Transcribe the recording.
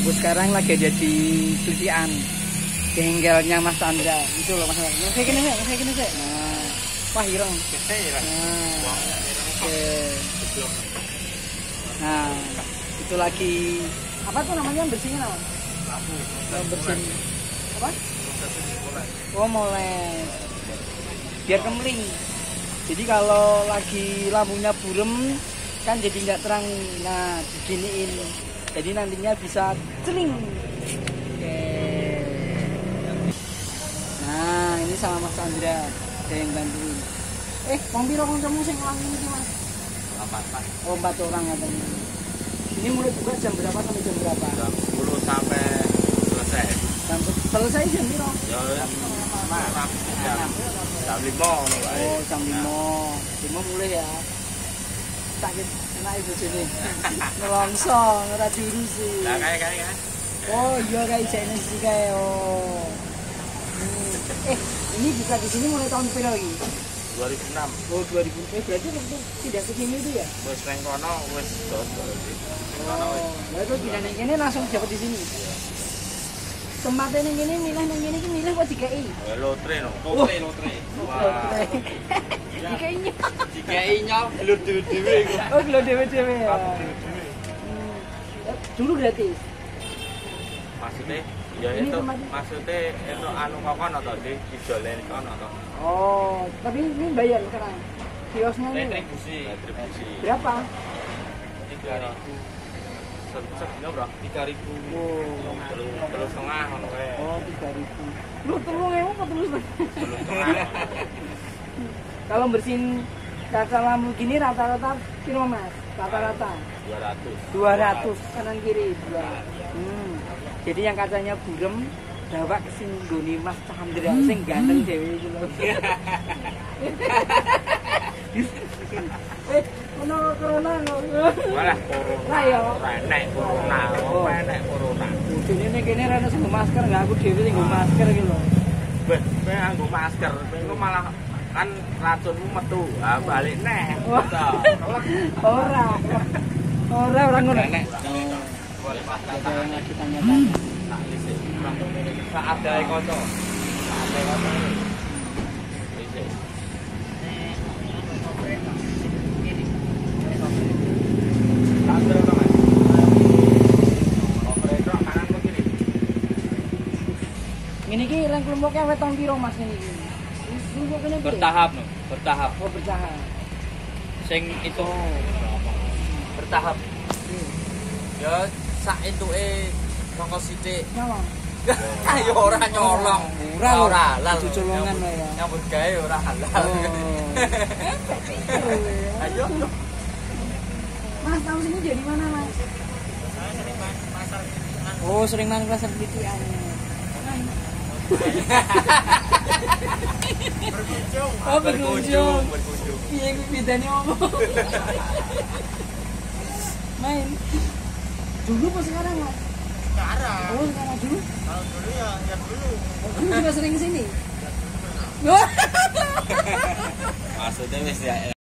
Aku sekarang lagi ada di Sucian. Bengkelnya Mas Chandra. Itu loh Mas Chandra. Mas kayak gini, Mas kayak gini, Sek. Nah, wah ireng. Nah, oke. Nah, itu lagi apa tuh namanya bersihnya nama? Oh, bersihin apa? Oh, moles. Biar kemling. Jadi kalau lagi lampunya burem kan jadi nggak terang. Nah, diginiin. Jadi nantinya bisa celing. Oke. Nah, ini sama Mas Andra ada yang bantuin. Eh, wong piro kancamu sing nglangi iki, Mas? Oh, empat orang katanya. Ini mulai buka jam berapa sampai jam berapa? jam 10 sampai selesai Jam selesai jam piro? ya jam jam jam lima. Oh, jam lima. Lima mulai ya. Sakit enak ibu sini. Nelongsong, ora diurusi. nah kayak kayak kan Oh iya kayak China sih kayak oh. Hmm. Eh ini bisa di sini mulai tahun berapa lagi? 2006 Oh 2000. Eh berarti waktu tidak segini itu ya? wis neng kono wis dodol sih Neng kono wis Oh, lah itu tidak neng langsung dapat di sini. Tempatnya neng ini milih neng ini kan milih buat DKI. Eh, lotre no. Lotre, lotre. Wah. DKI nya. DKI nya lu dhewe-dhewe iku Oh kalau dewe dewe ya. Dulu gratis. maksudnya ya Ini itu maksudnya itu anu kok kono to di didolen kono to. Oh, tapi ini bayar sekarang. Kiosnya ini. Retribusi. Retribusi. Berapa? 3000 sedina bro 3000 Wow. terus terus setengah ngono kae Oh, tiga ribu. Lu telung ewu apa terus? terus setengah Kalau bersihin kaca lampu gini rata-rata kilo mas? Rata-rata 200 200 kanan kiri dua. Hmm. Jadi yang kacanya burem bawa ke sini goni mas Chandra sing ganteng dewe itu loh. eh, corona no. corona Lah ya. corona Oh. ora enek corona sing nggo masker nggak aku dhewe sing masker gitu kowe nganggo masker kowe malah kan racunmu metu ah balik neh Wah. Ora. Ora ora ngono. Ada yang lagi tanya-tanya. saat ada kanca saat kanca Isik. Tak terus to, Mas. Operator kanan ke kiri. Ini ki reng kelompoknya wetong piro Mas ini? Kelompoknya bertahap no bertahap Oh, bercahap. sing itu Oh. bertahap Hmm. ya sak itu eh saka sithik Nyolong. ayo ora nyolong Ora ora halal Kudu colongan lah ya. nyambut gawe ora halal Oh. ayo Mas tahu sini dari mana Mas? Oh sering nang pasar titian. Oh berkunjung. berkunjung. Iya gue bedanya ngomong. Main. Dulu apa sekarang Mas? Sekarang, Oh sekarang dulu. kalau dulu ya, ya dulu. Oh, dulu juga sering ke sini. Maksudnya wis ya